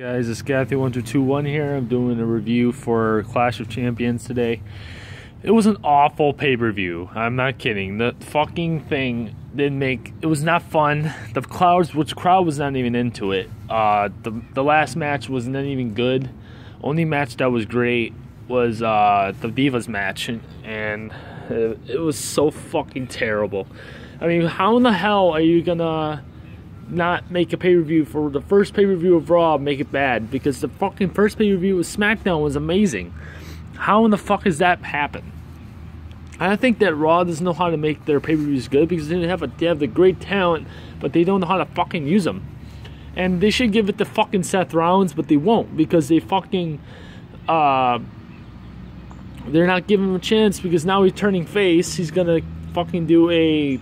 Guys, it's Kathy1221 here. I'm doing a review for Clash of Champions today. It was an awful pay-per-view. I'm not kidding. The fucking thing didn't make it was not fun. The crowds which crowd was not even into it. Uh the the last match wasn't even good. Only match that was great was uh the Divas match and, and it, it was so fucking terrible. I mean, how in the hell are you gonna not make a pay per view for the first pay per view of Raw, make it bad because the fucking first pay per view of SmackDown was amazing. How in the fuck has that happened? I think that Raw doesn't know how to make their pay per views good because they have a, they have the great talent, but they don't know how to fucking use them. And they should give it to fucking Seth Rollins, but they won't because they fucking uh, they're not giving him a chance because now he's turning face. He's gonna fucking do a.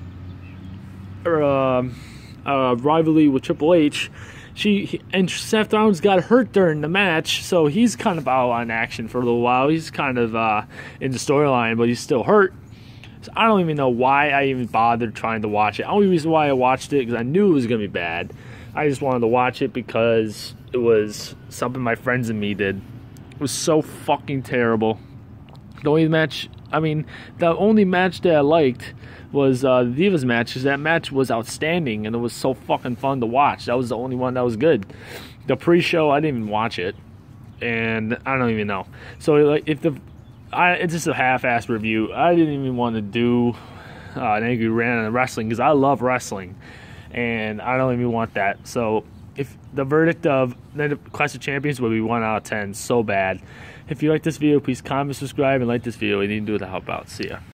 Uh, uh, rivalry with Triple H. She and Seth Rollins got hurt during the match, so he's kind of out on action for a little while. He's kind of uh, in the storyline, but he's still hurt. So I don't even know why I even bothered trying to watch it. The only reason why I watched it because I knew it was gonna be bad. I just wanted to watch it because it was something my friends and me did. It was so fucking terrible. The only match, I mean, the only match that I liked was uh, the Divas match because that match was outstanding and it was so fucking fun to watch. That was the only one that was good. The pre-show, I didn't even watch it, and I don't even know. So like, if the, I, it's just a half-assed review. I didn't even want to do uh, an angry rant on wrestling because I love wrestling, and I don't even want that. So if the verdict of the Clash of Champions would be one out of ten, so bad. If you like this video, please comment, subscribe, and like this video. Anything to do to help out. See ya.